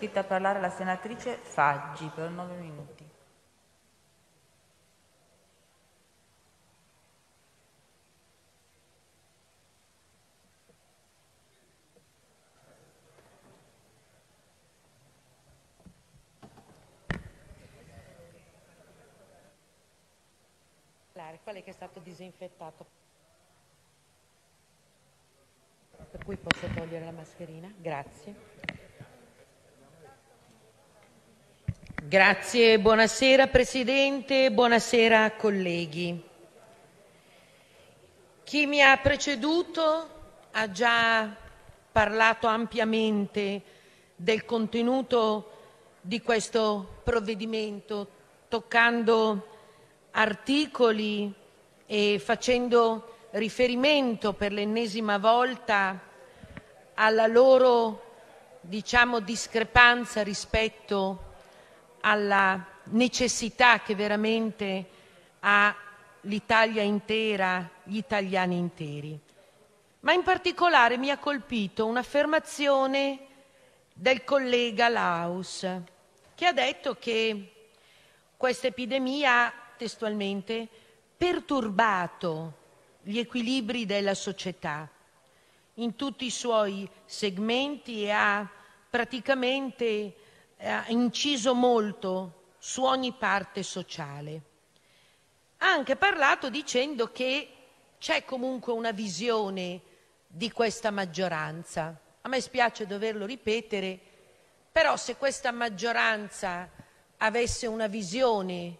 iscritta a parlare la senatrice Faggi per nove minuti. Quale che è stato disinfettato? Per cui posso togliere la mascherina? Grazie. Buonasera Presidente, buonasera colleghi. Chi mi ha preceduto ha già parlato ampiamente del contenuto di questo provvedimento, toccando articoli e facendo riferimento per l'ennesima volta alla loro diciamo, discrepanza rispetto alla necessità che veramente ha l'Italia intera, gli italiani interi. Ma in particolare mi ha colpito un'affermazione del collega Laus, che ha detto che questa epidemia ha testualmente perturbato gli equilibri della società in tutti i suoi segmenti e ha praticamente ha inciso molto su ogni parte sociale. Ha anche parlato dicendo che c'è comunque una visione di questa maggioranza. A me spiace doverlo ripetere, però se questa maggioranza avesse una visione,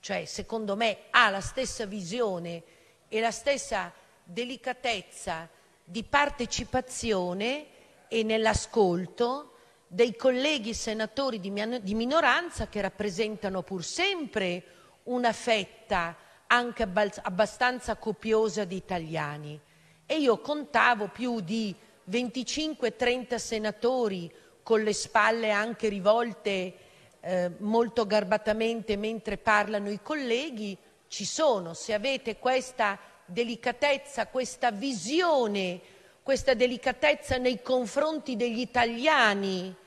cioè secondo me ha la stessa visione e la stessa delicatezza di partecipazione e nell'ascolto, dei colleghi senatori di minoranza che rappresentano pur sempre una fetta anche abbastanza copiosa di italiani. E io contavo più di 25-30 senatori con le spalle anche rivolte eh, molto garbatamente mentre parlano i colleghi. Ci sono, se avete questa delicatezza, questa visione, questa delicatezza nei confronti degli italiani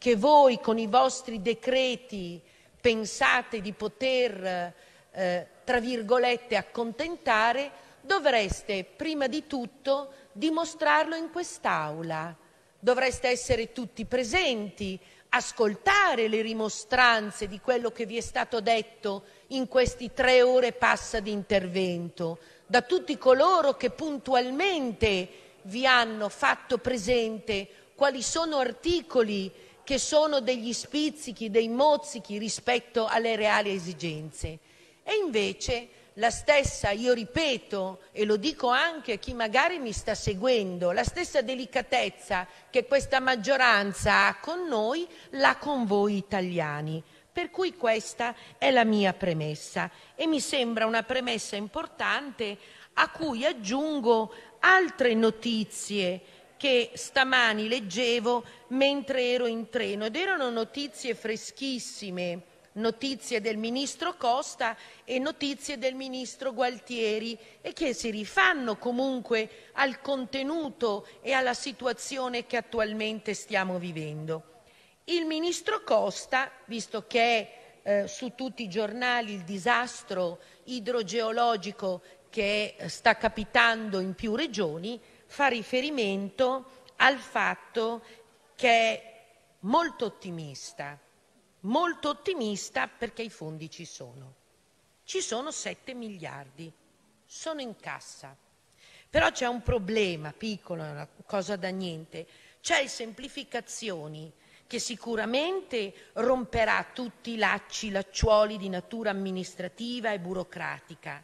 che voi con i vostri decreti pensate di poter, eh, tra virgolette, accontentare, dovreste prima di tutto dimostrarlo in quest'Aula. Dovreste essere tutti presenti, ascoltare le rimostranze di quello che vi è stato detto in questi tre ore passa di intervento, da tutti coloro che puntualmente vi hanno fatto presente quali sono articoli che sono degli spizzichi, dei mozzichi rispetto alle reali esigenze. E invece la stessa, io ripeto e lo dico anche a chi magari mi sta seguendo, la stessa delicatezza che questa maggioranza ha con noi, l'ha con voi italiani. Per cui questa è la mia premessa e mi sembra una premessa importante a cui aggiungo altre notizie che stamani leggevo mentre ero in treno ed erano notizie freschissime, notizie del ministro Costa e notizie del ministro Gualtieri e che si rifanno comunque al contenuto e alla situazione che attualmente stiamo vivendo. Il ministro Costa, visto che è eh, su tutti i giornali il disastro idrogeologico che sta capitando in più regioni, fa riferimento al fatto che è molto ottimista, molto ottimista perché i fondi ci sono. Ci sono 7 miliardi, sono in cassa. Però c'è un problema piccolo, una cosa da niente. C'è il semplificazioni che sicuramente romperà tutti i lacci, lacciuoli di natura amministrativa e burocratica.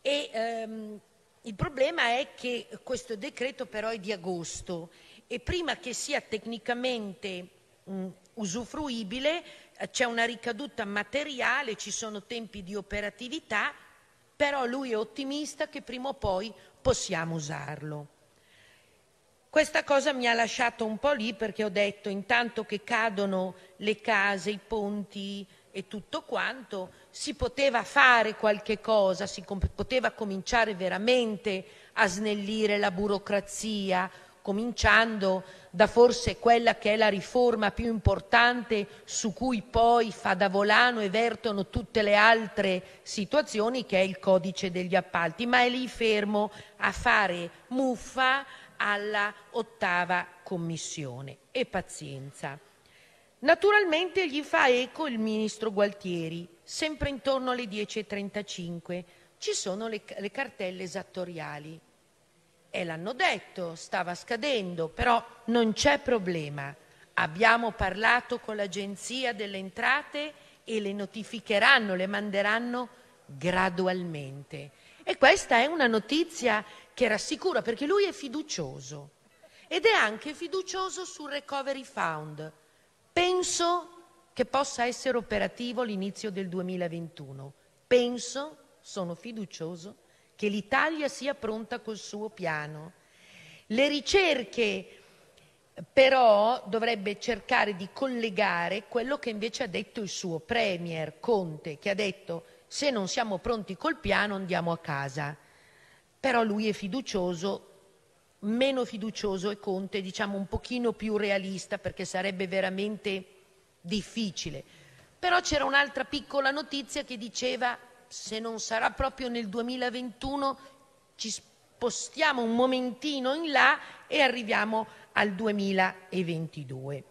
E ehm, il problema è che questo decreto però è di agosto e prima che sia tecnicamente mh, usufruibile eh, c'è una ricaduta materiale, ci sono tempi di operatività, però lui è ottimista che prima o poi possiamo usarlo. Questa cosa mi ha lasciato un po' lì perché ho detto intanto che cadono le case, i ponti, e tutto quanto, si poteva fare qualche cosa, si poteva cominciare veramente a snellire la burocrazia cominciando da forse quella che è la riforma più importante su cui poi fa da volano e vertono tutte le altre situazioni, che è il codice degli appalti, ma è lì fermo a fare muffa alla ottava commissione. E pazienza. Naturalmente gli fa eco il ministro Gualtieri, sempre intorno alle 10.35. Ci sono le, le cartelle esattoriali e l'hanno detto, stava scadendo, però non c'è problema. Abbiamo parlato con l'Agenzia delle Entrate e le notificheranno, le manderanno gradualmente. E questa è una notizia che rassicura perché lui è fiducioso ed è anche fiducioso sul Recovery Fund. Penso che possa essere operativo all'inizio del 2021. Penso, sono fiducioso, che l'Italia sia pronta col suo piano. Le ricerche però dovrebbe cercare di collegare quello che invece ha detto il suo Premier Conte, che ha detto se non siamo pronti col piano andiamo a casa. Però lui è fiducioso, meno fiducioso è Conte, diciamo un pochino più realista perché sarebbe veramente difficile. Però c'era un'altra piccola notizia che diceva se non sarà proprio nel 2021, ci spostiamo un momentino in là e arriviamo al 2022.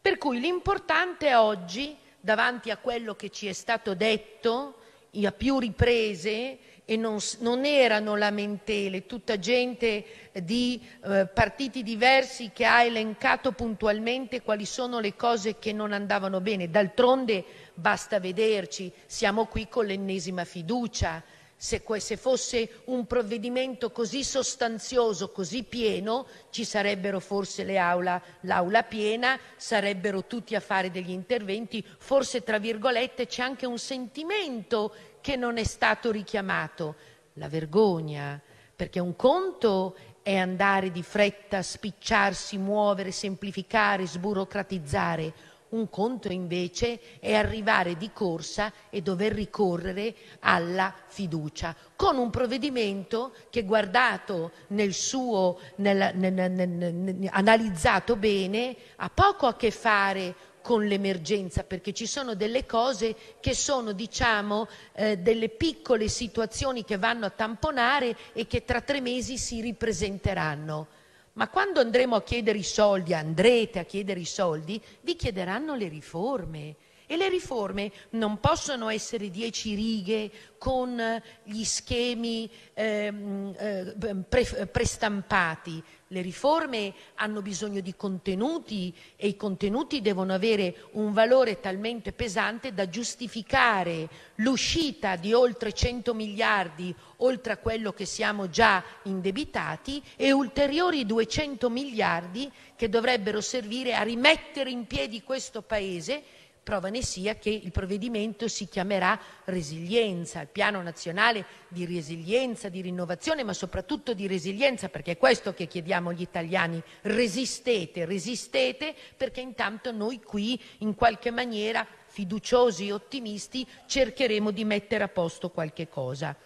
Per cui l'importante oggi, davanti a quello che ci è stato detto a più riprese, e non, non, erano lamentele, tutta gente di eh, partiti diversi che ha elencato puntualmente quali sono le cose che non andavano bene. D'altronde basta vederci, siamo qui con l'ennesima fiducia. Se, se fosse un provvedimento così sostanzioso, così pieno, ci sarebbero forse l'aula, l'aula piena, sarebbero tutti a fare degli interventi, forse tra virgolette c'è anche un sentimento che non è stato richiamato? La vergogna, perché un conto è andare di fretta, spicciarsi, muovere, semplificare, sburocratizzare. Un conto invece è arrivare di corsa e dover ricorrere alla fiducia, con un provvedimento che guardato nel suo, nel, nel, nel, analizzato bene, ha poco a che fare con l'emergenza, perché ci sono delle cose che sono, diciamo, eh, delle piccole situazioni che vanno a tamponare e che tra tre mesi si ripresenteranno. Ma quando andremo a chiedere i soldi, andrete a chiedere i soldi, vi chiederanno le riforme. E le riforme non possono essere dieci righe con gli schemi ehm, eh, pre- prestampati, le riforme hanno bisogno di contenuti e i contenuti devono avere un valore talmente pesante da giustificare l'uscita di oltre 100 miliardi, oltre a quello che siamo già indebitati, e ulteriori 200 miliardi che dovrebbero servire a rimettere in piedi questo Paese Prova ne sia che il provvedimento si chiamerà resilienza, il piano nazionale di resilienza, di rinnovazione, ma soprattutto di resilienza, perché è questo che chiediamo agli italiani. Resistete, resistete, perché intanto noi qui in qualche maniera, fiduciosi e ottimisti, cercheremo di mettere a posto qualche cosa.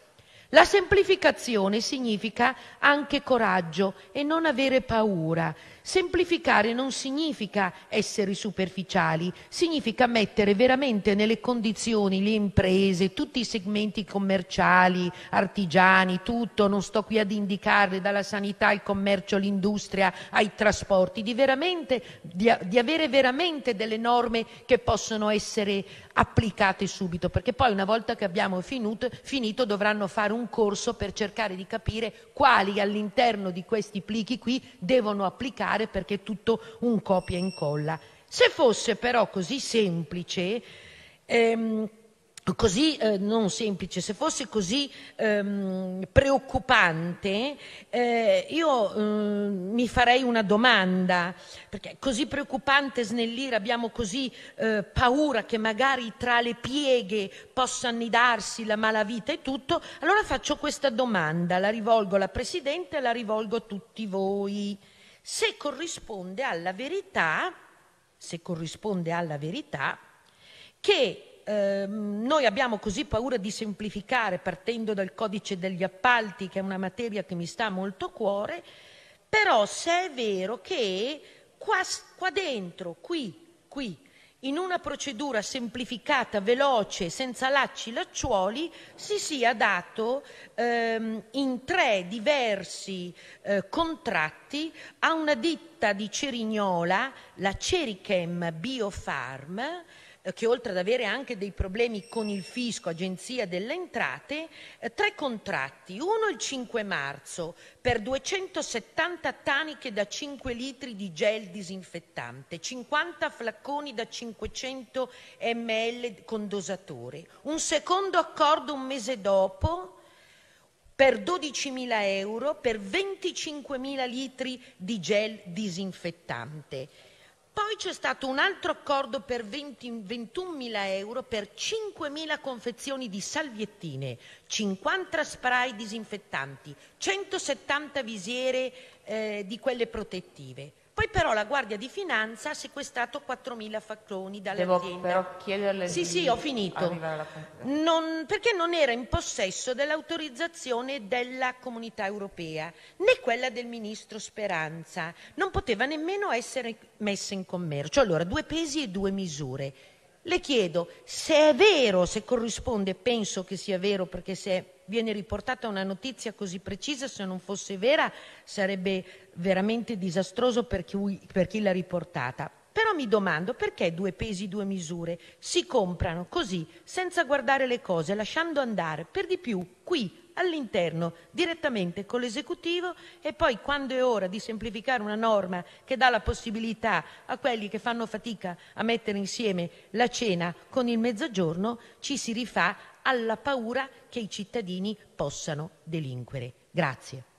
La semplificazione significa anche coraggio e non avere paura. Semplificare non significa essere superficiali, significa mettere veramente nelle condizioni le imprese, tutti i segmenti commerciali, artigiani, tutto, non sto qui ad indicarle, dalla sanità al commercio, all'industria, ai trasporti, di, di, di avere veramente delle norme che possono essere applicate subito, perché poi una volta che abbiamo finito, dovranno fare un corso per cercare di capire quali all'interno di questi plichi devono applicare perché è tutto un copia e incolla. Se fosse però così semplice, ehm, così eh, non semplice, se fosse così ehm, preoccupante, eh, io eh, mi farei una domanda, perché è così preoccupante snellire, abbiamo così eh, paura che magari tra le pieghe possa annidarsi la malavita e tutto, allora faccio questa domanda, la rivolgo alla Presidente e la rivolgo a tutti voi. Se corrisponde alla verità, se corrisponde alla verità, che eh, noi abbiamo così paura di semplificare partendo dal codice degli appalti, che è una materia che mi sta molto a cuore, Però se è vero che qua, qua dentro, qui, qui, in una procedura semplificata, veloce, senza lacci lacciuoli, si sia dato ehm, in tre diversi eh, contratti a una ditta di Cerignola, la Cerichem Biofarm, che oltre ad avere anche dei problemi con il fisco, Agenzia delle Entrate, eh, tre contratti. Uno il 5 marzo per 270 taniche da 5 litri di gel disinfettante, 50 flacconi da 500 ml con dosatore. Un secondo accordo un mese dopo per 12.000 euro per 25.000 litri di gel disinfettante. Poi c'è stato un altro accordo per 21.000 euro per 5.000 confezioni di salviettine, 50 spray disinfettanti, 170 visiere eh, di quelle protettive. Poi però la Guardia di Finanza ha sequestrato 4.000 facconi dall'azienda. Devo però chiederle Sì, sì, ho finito. Non- perché non era in possesso dell'autorizzazione della comunità europea, né quella del ministro Speranza. Non poteva nemmeno essere messa in commercio. Allora, due pesi e due misure. Le chiedo se è vero, se corrisponde, penso che sia vero, perché se viene riportata una notizia così precisa, se non fosse vera sarebbe veramente disastroso per chi, per chi l'ha riportata. Però mi domando perché due pesi, due misure si comprano così, senza guardare le cose, lasciando andare, per di più, qui all'interno, direttamente con l'esecutivo e poi quando è ora di semplificare una norma che dà la possibilità a quelli che fanno fatica a mettere insieme la cena con il mezzogiorno, ci si rifà alla paura che i cittadini possano delinquere. Grazie.